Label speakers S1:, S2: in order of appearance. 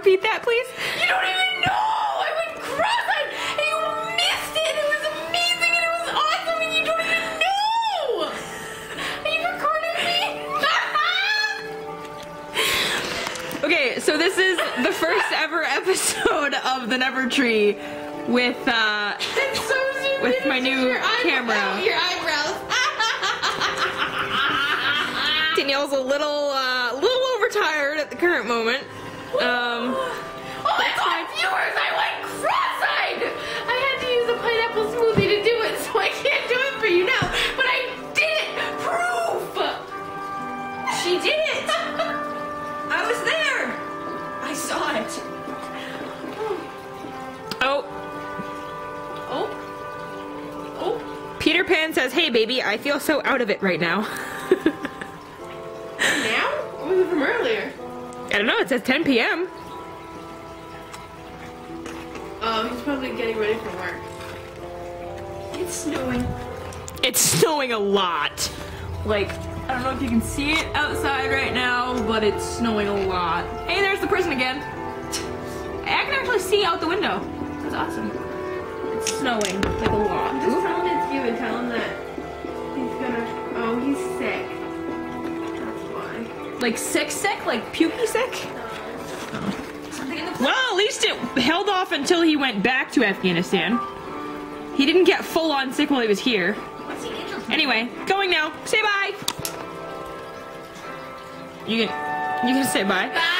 S1: repeat that, please?
S2: You don't even know! I went cross-eyed and you missed it! It was amazing and it was awesome and you don't even know! Are you recording me?
S1: Okay, so this is the first ever episode of the Never Tree with uh
S2: so.
S1: With my new
S2: eyebrow-
S1: camera.
S2: Your eyebrows.
S1: Danielle's a little uh little overtired at the current moment. Um
S2: Oh my god, viewers, I went cross-eyed! I had to use a pineapple smoothie to do it, so I can't do it for you now. But I did it! Proof!
S3: She did it! I was there! I saw it.
S1: oh,
S2: Oh. Oh.
S1: Peter Pan says, "Hey baby, I feel so out of it right now."
S2: Now? Or was it from earlier?
S1: I don't know, it says 10 p.m.
S2: Oh, um, he's probably getting ready for work.
S3: It's snowing.
S1: It's snowing a lot. Like, I don't know if you can see it outside right now, but it's snowing a lot. Hey, there's the prison again. I can actually see out the window. That's awesome. It's snowing like a lot. Like sick, sick, like pukey sick. Well, at least it held off until he went back to Afghanistan. He didn't get full on sick while he was here.
S3: What's the angel?
S1: Anyway, going now. Say bye. You can, you can say bye.
S2: Bye!